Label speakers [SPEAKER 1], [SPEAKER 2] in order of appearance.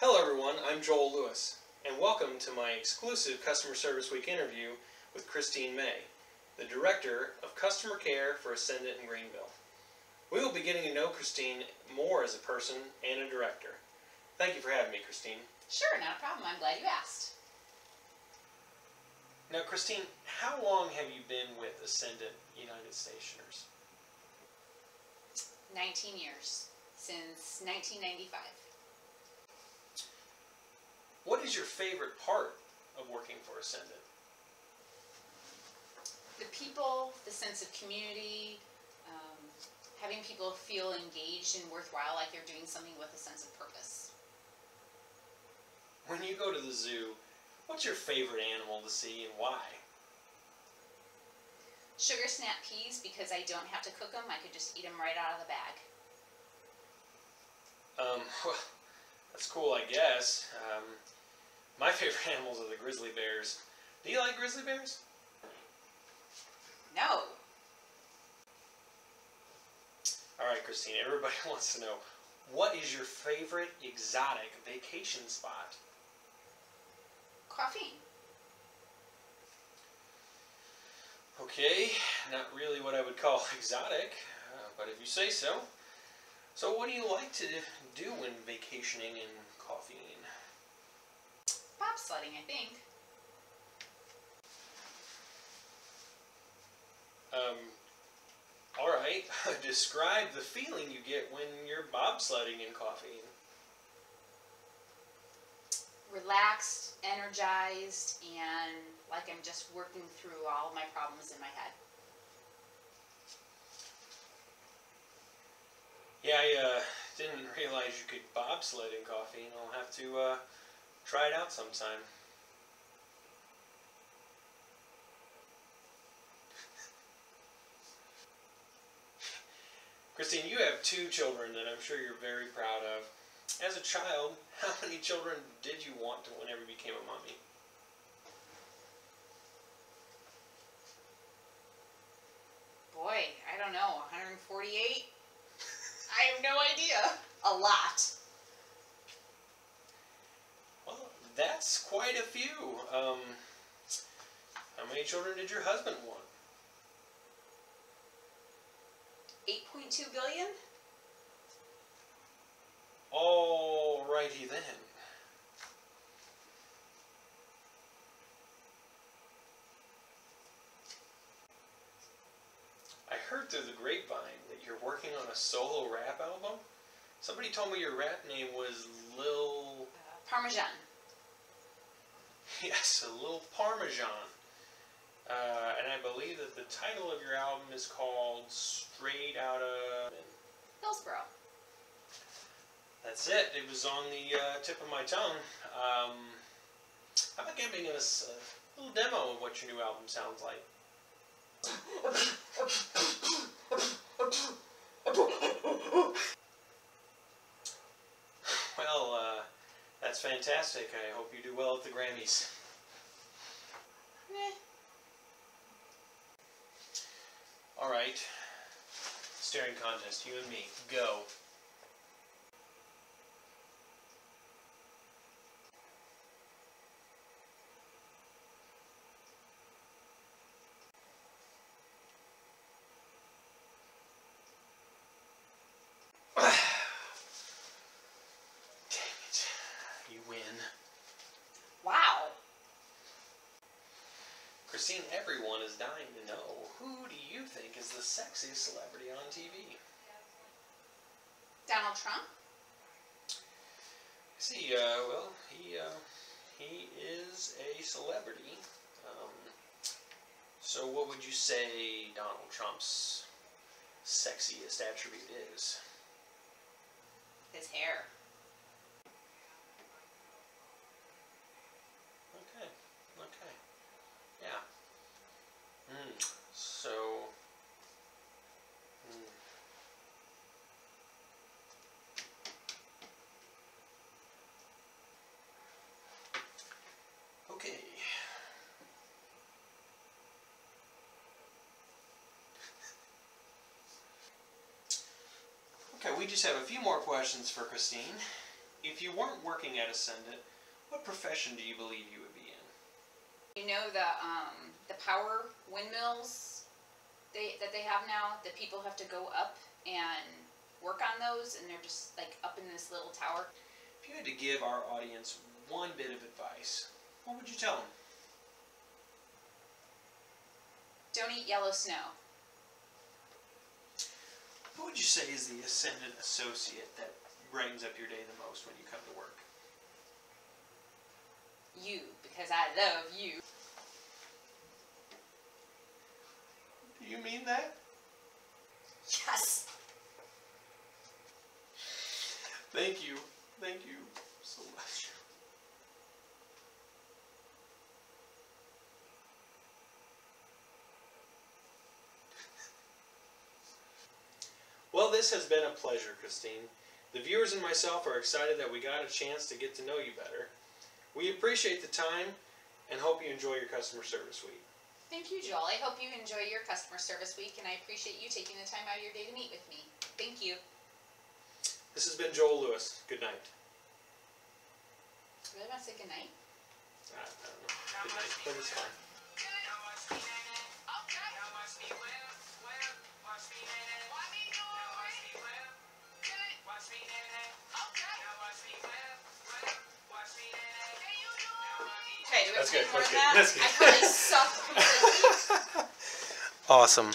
[SPEAKER 1] Hello everyone, I'm Joel Lewis, and welcome to my exclusive Customer Service Week interview with Christine May, the Director of Customer Care for Essendant in Greenville. We will be getting to know Christine more as a person and a director. Thank you for having me, Christine.
[SPEAKER 2] Sure, not a problem. I'm glad you asked.
[SPEAKER 1] Now, Christine, how long have you been with Essendant United Stationers?
[SPEAKER 2] 19 years, since 1995.
[SPEAKER 1] What is your favorite part of working for Essendant?
[SPEAKER 2] The people, the sense of community, um, having people feel engaged and worthwhile, like they're doing something with a sense of purpose.
[SPEAKER 1] When you go to the zoo, what's your favorite animal to see and why?
[SPEAKER 2] Sugar snap peas because I don't have to cook them. I could just eat them right out of the bag.
[SPEAKER 1] Um, well, that's cool, I guess. Um, my favorite animals are the grizzly bears. Do you like grizzly bears?
[SPEAKER 2] No.
[SPEAKER 1] All right, Christine, everybody wants to know what is your favorite exotic vacation spot?
[SPEAKER 2] Coffeen.
[SPEAKER 1] Okay, not really what I would call exotic, uh, but if you say so. So, what do you like to do when vacationing in
[SPEAKER 2] Bobsledding, I think.
[SPEAKER 1] Um, all right, describe the feeling you get when you're bobsledding in Coffeen.
[SPEAKER 2] Relaxed, energized, and like I'm just working through all my problems in my head.
[SPEAKER 1] Yeah, I uh, didn't realize you could bobsled in Coffeen. I'll have to uh, try it out sometime. Christine, you have two children that I'm sure you're very proud of. As a child, how many children did you want to whenever you became a mommy?
[SPEAKER 2] Boy, I don't know, 148? I have no idea. A lot.
[SPEAKER 1] Well, that's quite a few. Um, how many children did your husband want?
[SPEAKER 2] 8.2 billion?
[SPEAKER 1] Alrighty then. I heard through the grapevine that you're working on a solo rap album. Somebody told me your rap name was Lil.
[SPEAKER 2] Uh, Parmesan.
[SPEAKER 1] Yes, a little Parmesan. Uh, and I believe that the title of your album is called Straight Out of
[SPEAKER 2] Hillsboro.
[SPEAKER 1] That's it. It was on the uh, tip of my tongue. Um, how about giving us a little demo of what your new album sounds like? Well, uh, that's fantastic. I hope you do well at the Grammys. All right. Staring contest, you and me. Go. Dang it. You win.
[SPEAKER 2] Wow.
[SPEAKER 1] Christine, everyone is dying to know who do you think is the sexiest celebrity on TV?
[SPEAKER 2] Donald Trump?
[SPEAKER 1] See, uh, well, he uh, he is a celebrity. Um, so, what would you say Donald Trump's sexiest attribute is?
[SPEAKER 2] His hair.
[SPEAKER 1] Okay, okay, yeah. Hmm. So. Hmm. Okay. Okay, we just have a few more questions for Christine. if you weren't working at Essendant, what profession do you believe you would be in?
[SPEAKER 2] You know the um, the power windmills they that they have now that people have to go up and work on those, and they're just like up in this little tower.
[SPEAKER 1] If you had to give our audience one bit of advice, what would you tell them?
[SPEAKER 2] Don't eat yellow snow.
[SPEAKER 1] Who would you say is the Essendant associate that brightens up your day the most when you come to work?
[SPEAKER 2] You, because I love you.
[SPEAKER 1] Do you mean that?
[SPEAKER 2] Yes.
[SPEAKER 1] Thank you. Thank you so much. Well, this has been a pleasure, Christine. The viewers and myself are excited that we got a chance to get to know you better. We appreciate the time and hope you enjoy your customer service week.
[SPEAKER 2] Thank you, Joel. I hope you enjoy your customer service week, and I appreciate you taking the time out of your day to meet with me. Thank you.
[SPEAKER 1] This has been Joel Lewis. Good night.
[SPEAKER 2] Really want to say good night?
[SPEAKER 1] I, I don't know. Good night, but it's fine. That's
[SPEAKER 2] to do
[SPEAKER 1] good, that's good, that's good.
[SPEAKER 2] I probably suck completely.
[SPEAKER 1] Awesome.